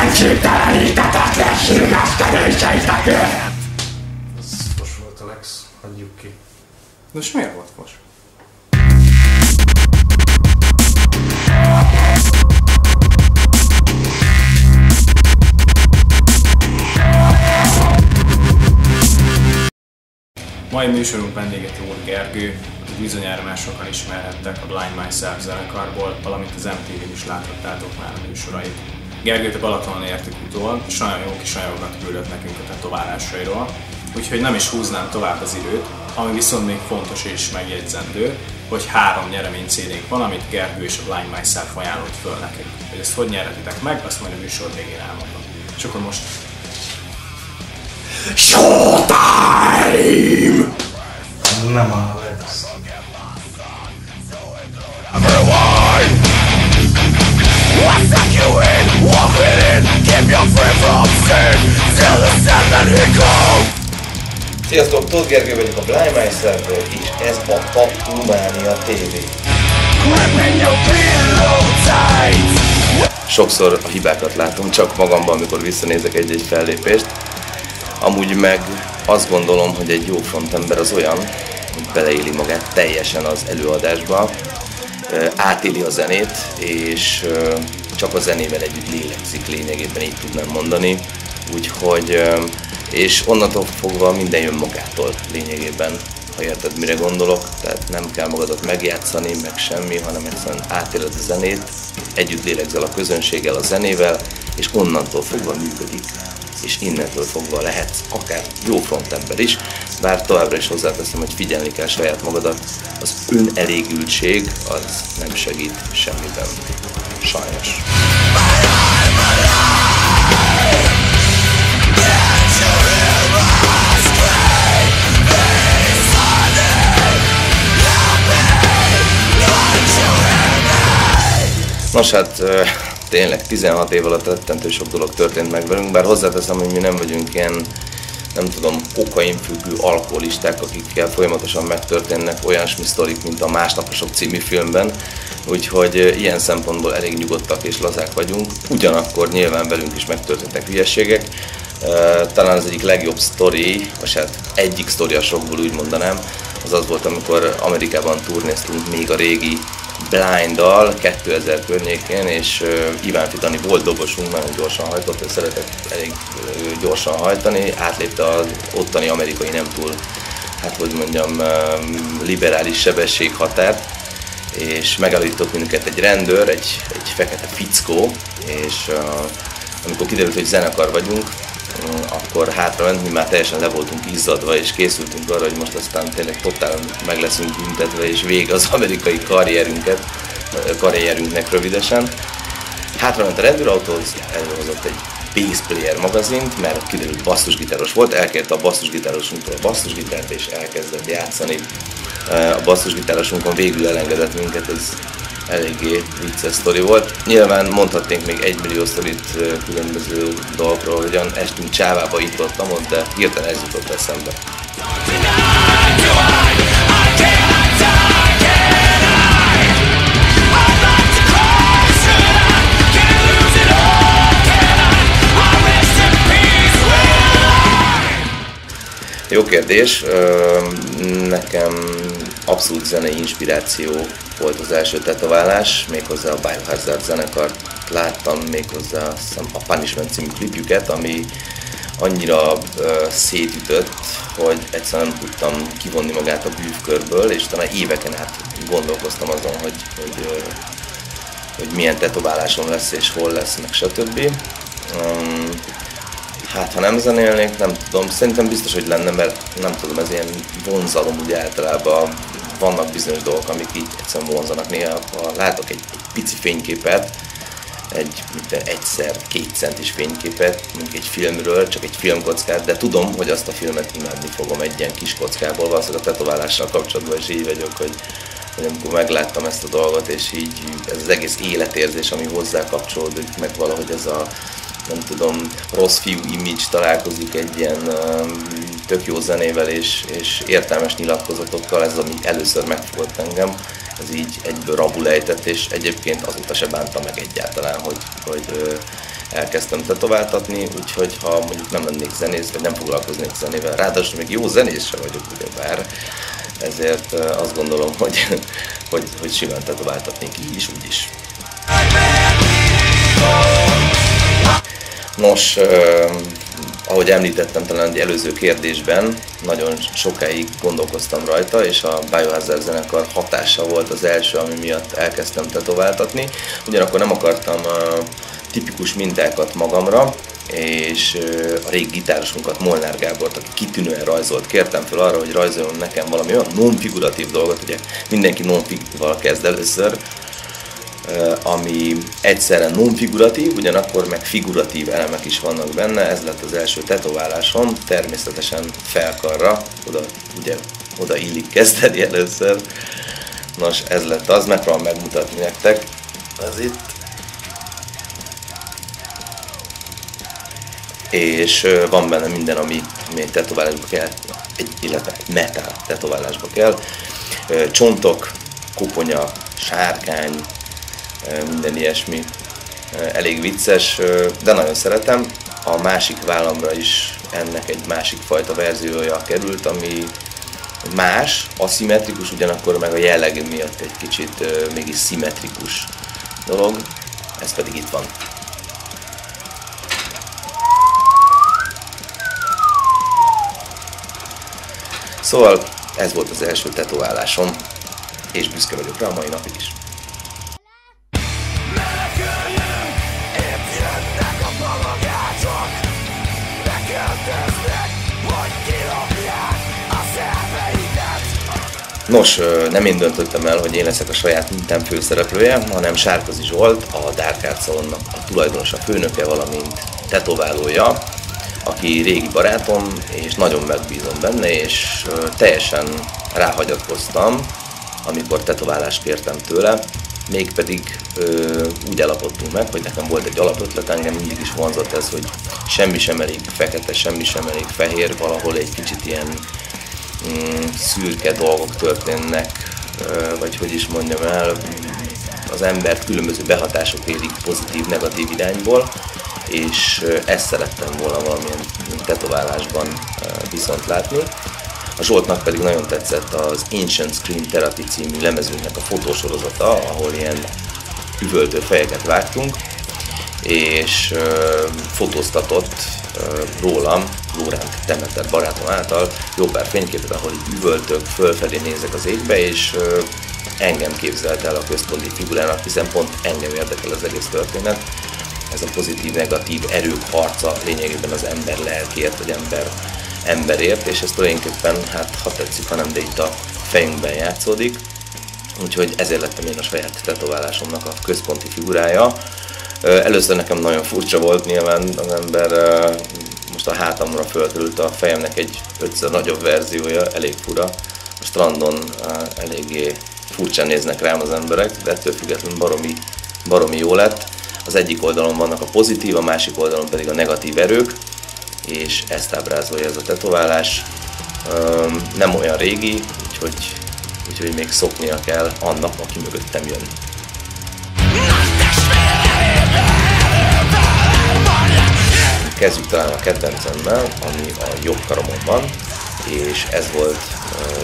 Szentségtelenítetetlen síreszkedéseitekért! Ez fos volt Alex, hagyjuk ki. Most miért volt fos? Mai műsorunk vendége Tóth Gergő, akit bizonyára már sokan ismerhettek a Blind Myself zenekarból, valamint az MTV-n is láthattátok már a műsorait. Gergőt a Balatonon értük utól, és nagyon jó kis anyagokat küldött nekünk a tetoválásairól, úgyhogy nem is húznám tovább az időt, ami viszont még fontos és megjegyzendő, hogy három nyeremény cd van, amit Gergő és a Blind Myself ajánlott föl nekünk. Hogy ezt hogy nyerhetitek meg, azt majd a műsor végén elmondom. És akkor most Showtime! Sziasztok, Tóth Gergő vagyok a Blind Myself-ről, és ez a Papumánia TV. Sokszor a hibákat látom csak magamban, amikor visszanézek egy-egy fellépést. Amúgy meg azt gondolom, hogy egy jó frontember az olyan, hogy beleéli magát teljesen az előadásba, átéli a zenét, és csak a zenével együtt lélegzik lényegében, így tudnám mondani. Úgyhogy, és onnantól fogva minden jön magától lényegében, ha érted, mire gondolok. Tehát nem kell magadat megjátszani, meg semmi, hanem egyszerűen átéled a zenét, együtt lélegzel a közönséggel, a zenével, és onnantól fogva működik és innentől fogva lehetsz akár jó frontember is, bár továbbra is hozzáteszem, hogy figyelni kell saját magadat, az önelégültség az nem segít semmiben. Sajnos. Nos hát tényleg 16 év alatt rettentő sok dolog történt meg velünk, bár hozzáteszem, hogy mi nem vagyunk ilyen nem tudom, kokainfüggő alkoholisták, akikkel folyamatosan megtörténnek olyan sztorik, mint a Másnaposok című filmben, úgyhogy ilyen szempontból elég nyugodtak és lazák vagyunk. Ugyanakkor nyilván velünk is megtörténtek hülyeségek. Talán az egyik legjobb sztori, vagy hát egyik sztori a sokból úgy mondanám, az az volt, amikor Amerikában turnéztunk még a régi Blind-dal 2000 környékén, és Iván Fitani volt dobosunk, nagyon gyorsan hajtott, ő szeretett elég gyorsan hajtani, átlépte az ottani amerikai nem túl, hát hogy mondjam, liberális sebességhatárt, és megállított minket egy rendőr, egy, egy fekete fickó, és amikor kiderült, hogy zenekar vagyunk, akkor hátra ment, mi már teljesen le voltunk izzadva, és készültünk arra, hogy most aztán tényleg totál meg leszünk büntetve, és vég az amerikai karrierünket, karrierünknek rövidesen. Hátra ment a rendőrautóhoz, előhozott egy bass player magazint, mert kiderült basszusgitáros volt, elkérte a basszusgitárosunktól a basszusgitárt, és elkezdett játszani. A basszusgitárosunkon végül elengedett minket, ez eléggé vicces sztori volt. Nyilván mondhatnénk még egy millió sztorit különböző dolgokról, hogyan estünk csávába itt ott, ott, de hirtelen ez jutott eszembe. Jó kérdés. Nekem abszolút zenei inspiráció volt az első tetoválás, méghozzá a Biohazard zenekart láttam, méghozzá a Punishment című klipjüket, ami annyira ö, szétütött, hogy egyszerűen nem tudtam kivonni magát a bűvkörből, és talán éveken át gondolkoztam azon, hogy, hogy, ö, hogy milyen tetoválásom lesz, és hol lesz, meg stb. Um, Hát, ha nem zenélnék, nem tudom, szerintem biztos, hogy lenne, mert nem tudom, ez ilyen vonzalom ugye általában vannak bizonyos dolgok, amik így egyszerűen vonzanak. Néha, ha látok egy, egy pici fényképet, egy mint egyszer, két centis fényképet, mondjuk egy filmről, csak egy filmkockát, de tudom, hogy azt a filmet imádni fogom egy ilyen kis kockából, valószínűleg a tetoválással kapcsolatban is így vagyok, hogy, hogy amikor megláttam ezt a dolgot, és így ez az egész életérzés, ami hozzá kapcsolódik, meg valahogy ez a nem tudom, rossz fiú image találkozik egy ilyen um, tök jó zenével és, és értelmes nyilatkozatokkal, ez ami először megfogott engem, ez így egyből rabul ejtett, és egyébként azóta se bánta meg egyáltalán, hogy, hogy elkezdtem tetováltatni, úgyhogy ha mondjuk nem lennék zenész, vagy nem foglalkoznék zenével, ráadásul még jó zenész sem vagyok ugyebár, ezért azt gondolom, hogy, hogy, hogy simán tetováltatnék így is, úgy is. Nos, ahogy említettem talán egy előző kérdésben, nagyon sokáig gondolkoztam rajta, és a Biohazard zenekar hatása volt az első, ami miatt elkezdtem tetováltatni. Ugyanakkor nem akartam tipikus mintákat magamra, és a régi gitárosunkat, Molnár Gábort, aki kitűnően rajzolt, kértem fel arra, hogy rajzoljon nekem valami olyan non-figuratív dolgot, ugye mindenki non-val kezd először, ami egyszerre non-figuratív, ugyanakkor meg figuratív elemek is vannak benne, ez lett az első tetoválásom, természetesen felkarra, oda, ugye, oda illik kezdeni először. Nos, ez lett az, megpróbálom megmutatni nektek. Ez itt. És van benne minden, ami, ami egy tetoválásba kell, egy, illetve metal tetoválásba kell. Csontok, koponya, sárkány, minden ilyesmi. Elég vicces, de nagyon szeretem. A másik vállamra is ennek egy másik fajta verziója került, ami más, aszimmetrikus, ugyanakkor meg a jelleg miatt egy kicsit mégis szimmetrikus dolog. Ez pedig itt van. Szóval ez volt az első tetoválásom, és büszke vagyok rá a mai napig is. Nos, nem én döntöttem el, hogy én leszek a saját mintám főszereplője, hanem Sárkozi Zsolt, a Dark Art Salonnak a tulajdonosa, főnöke, valamint tetoválója, aki régi barátom, és nagyon megbízom benne, és teljesen ráhagyatkoztam, amikor tetoválást kértem tőle, mégpedig ö, úgy állapodtunk meg, hogy nekem volt egy alapötlet, engem mindig is vonzott ez, hogy semmi sem elég fekete, semmi sem elég fehér, valahol egy kicsit ilyen szürke dolgok történnek, vagy hogy is mondjam el, az embert különböző behatások érik pozitív, negatív irányból, és ezt szerettem volna valamilyen tetoválásban viszont látni. A Zsoltnak pedig nagyon tetszett az Ancient Scream Therapy című lemezünknek a fotósorozata, ahol ilyen üvöltő fejeket vágtunk, és uh, fotóztatott uh, rólam, Lóránt temetett barátom által jó pár fényképet, ahol így üvöltök, fölfelé nézek az égbe, és uh, engem képzelt el a központi figurának, hiszen pont engem érdekel az egész történet. Ez a pozitív-negatív erők harca lényegében az ember lelkért, vagy ember emberért, és ez tulajdonképpen, hát ha tetszik, hanem de itt a fejünkben játszódik. Úgyhogy ezért lettem én a saját tetoválásomnak a központi figurája. Először nekem nagyon furcsa volt nyilván az ember most a hátamra fölkerült a fejemnek egy ötször nagyobb verziója, elég fura. A strandon eléggé furcsán néznek rám az emberek, de ettől függetlenül baromi, baromi jó lett. Az egyik oldalon vannak a pozitív, a másik oldalon pedig a negatív erők és ezt ábrázolja ez a tetoválás. Nem olyan régi, úgyhogy, úgyhogy még szoknia kell annak, aki mögöttem jön. Kezdjük talán a kedvencemmel, ami a jobb karomon van, és ez volt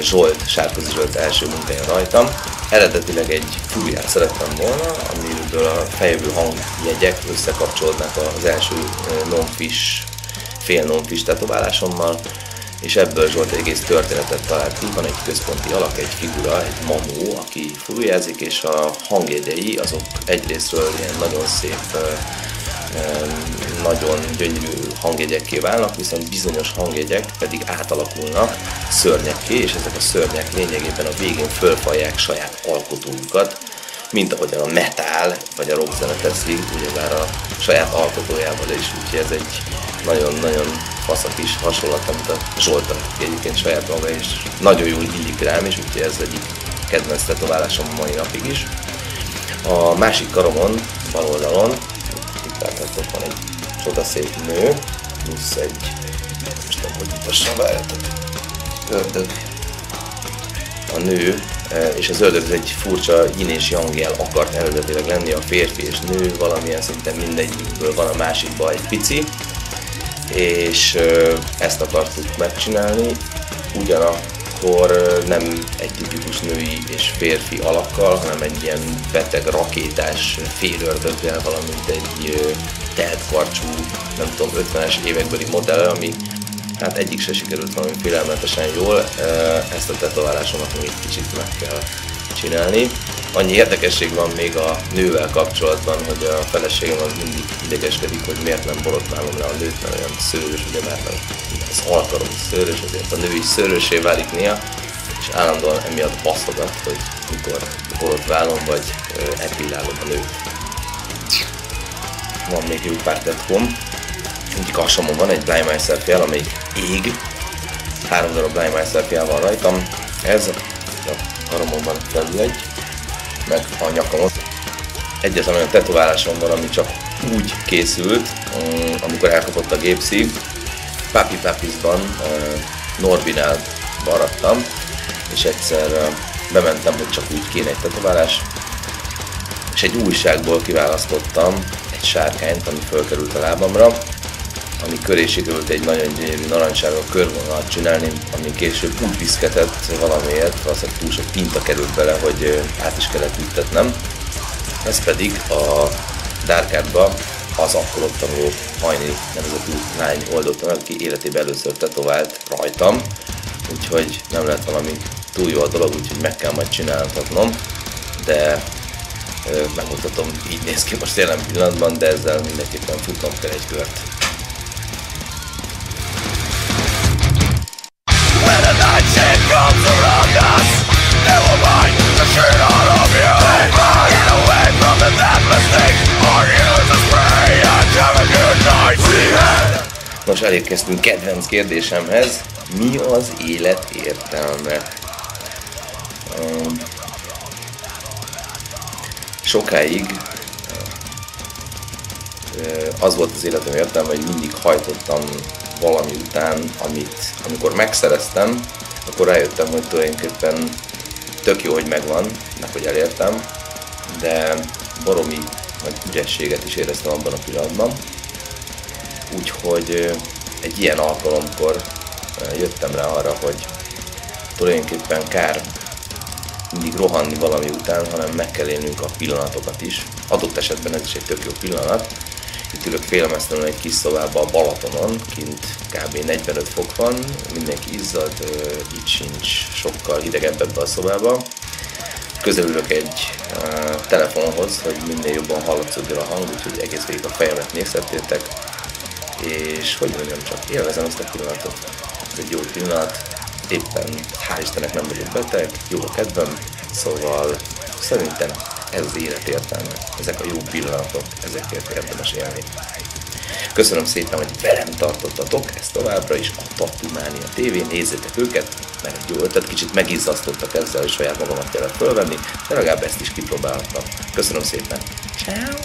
Zsolt, Sárkozi Zsolt első munkája rajtam. Eredetileg egy fúriát szerettem volna, amiből a fejből hangjegyek összekapcsolódnak az első non-fish fél non-fish tetoválásommal, és ebből Zsolt egy egész történetet talált ki. Van egy központi alak, egy figura, egy mamó, aki fújjázik, és a hangjegyei azok egyrésztről ilyen nagyon szép, nagyon gyönyörű hangjegyekké válnak, viszont bizonyos hangjegyek pedig átalakulnak szörnyekké, és ezek a szörnyek lényegében a végén fölfalják saját alkotójukat, mint ahogyan a metal vagy a rockzene teszi, ugyebár a saját alkotójával is, úgyhogy ez egy nagyon-nagyon faszak is hasonlat, amit a Zsolt egyébként saját maga, és nagyon jól illik rám is, úgyhogy ez egyik kedvenc tetoválásom a mai napig is. A másik karomon, bal oldalon, itt láthatok, van egy csodaszép nő, plusz egy, most nem hogy mutassam, várjátok, ördög, a nő, és az ördög egy furcsa yin és yang jel akart eredetileg lenni, a férfi és nő, valamilyen szinten mindegyikből van a másikban egy pici, és ezt akartuk megcsinálni, ugyanakkor nem egy tipikus női és férfi alakkal, hanem egy ilyen beteg rakétás félördöggel, valamint egy karcsú, nem tudom, 50-es évekbeli modell, ami hát egyik se sikerült valami félelmetesen jól, ezt a tetoválásomat még egy kicsit meg kell csinálni. Annyi érdekesség van még a nővel kapcsolatban, hogy a feleségem az mindig idegeskedik, hogy miért nem borotválom le a nőt, mert olyan szőrös, ugye már az alkarom szőrös, ezért a nő is szőrösé válik néha, és állandóan emiatt baszogat, hogy mikor borotválom vagy epillálom a nőt. Van még jó pár tetkom. Egyik alsomon van egy Blind Myself jel, amelyik ég. Három darab Blind Myself jel van rajtam. Ez a karomon van felül egy, meg a nyakamot. Egyetlen olyan tetoválásom van, ami csak úgy készült, mm, amikor elkapott a gépszív. Papi Papisban, Norbinál maradtam, és egyszer bementem, hogy csak úgy kéne egy tetoválás, és egy újságból kiválasztottam egy sárkányt, ami fölkerült a lábamra, ami köré sikerült egy nagyon gyönyörű narancsága körvonalat csinálni, ami később úgy viszketett valamiért, valószínűleg túl sok tinta került bele, hogy át is kellett ültetnem. Ez pedig a Darkardba az akkor tanuló Hajni nevezetű lány oldotta meg, aki életében először tetovált rajtam, úgyhogy nem lehet valami túl jó a dolog, úgyhogy meg kell majd csináltatnom, de megmutatom, így néz ki most jelen pillanatban, de ezzel mindenképpen futnom kell egy kört. Nos, elérkeztünk kedvenc kérdésemhez. Mi az élet értelme? Sokáig az volt az életem értelme, hogy mindig hajtottam valami után, amit amikor megszereztem, akkor rájöttem, hogy tulajdonképpen tök jó, hogy megvan, meg hogy elértem, de baromi nagy ügyességet is éreztem abban a pillanatban. Úgyhogy egy ilyen alkalomkor jöttem rá arra, hogy tulajdonképpen kár mindig rohanni valami után, hanem meg kell élnünk a pillanatokat is. Adott esetben ez is egy tök jó pillanat. Itt ülök félmeztelenül egy kis szobában a Balatonon, kint kb. 45 fok van, mindenki izzad, így sincs sokkal hidegebb ebbe a szobába. Közelülök egy telefonhoz, hogy minél jobban hallatszódjon a hang, úgyhogy egész végig a fejemet nézhettétek. És hogy mondjam csak, élvezem ezt a pillanatot. Ez egy jó pillanat, éppen hál' Istennek nem vagyok beteg, jó a kedvem, szóval szerintem ez az élet értelme, ezek a jó pillanatok, ezekért érdemes élni. Köszönöm szépen, hogy velem tartottatok, ezt továbbra is a Tattumánia TV, nézzétek őket, mert egy jó ötlet, kicsit megizzasztottak ezzel, hogy saját magamat kellett fölvenni, de legalább ezt is kipróbáltam. Köszönöm szépen! Ciao.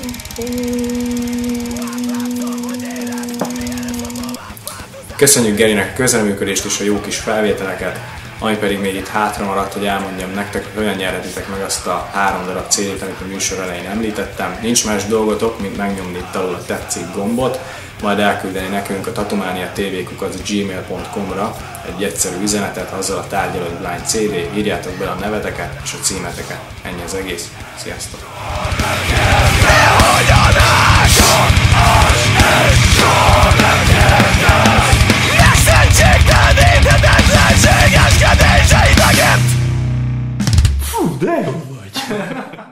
Köszönjük Gerinek közreműködést és a jó kis felvételeket, ami pedig még itt hátra maradt, hogy elmondjam nektek, hogy olyan nyerhetitek meg azt a három darab cd amit a műsor elején említettem. Nincs más dolgotok, mint megnyomni itt alul a tetszik gombot, majd elküldeni nekünk a tatumánia tvkukat gmail.com-ra egy egyszerű üzenetet azzal a tárgyal, hogy Blind CD, írjátok be a neveteket és a címeteket. Ennyi az egész. Sziasztok! Fú, de jó vagy!